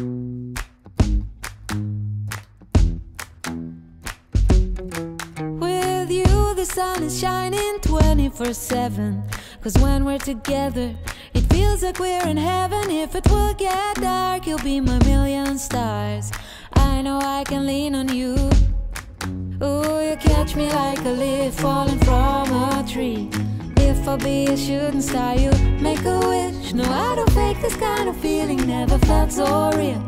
With you, the sun is shining 24 7. Cause when we're together, it feels like we're in heaven. If it will get dark, you'll be my million stars. I know I can lean on you. Ooh, you catch me like a leaf falling from a tree. If I'll be a shooting star, you make a wish. No, I don't of feeling, never felt so real.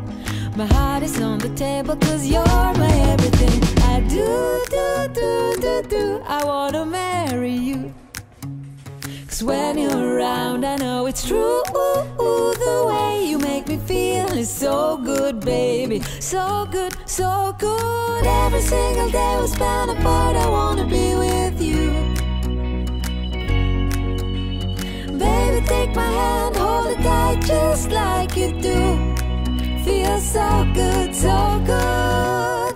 My heart is on the table, cause you're my everything. I do, do, do, do, do. I wanna marry you. Cause when you're around, I know it's true. Ooh, ooh, the way you make me feel is so good, baby. So good, so good. Every single day we spend apart, I wanna be take my hand, hold it tight just like you do. Feels so good, so good.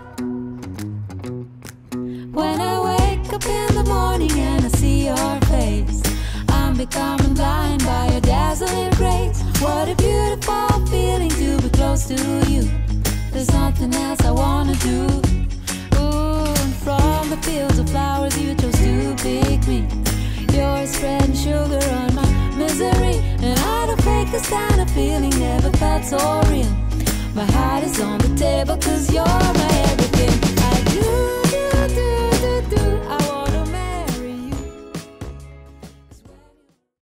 When I wake up in the morning and I see your face, I'm becoming blind by your dazzling grace. What a beautiful feeling to be close to you. There's nothing else I wanna do. Kind of feeling. Never felt so real. My heart is on the table, cause you're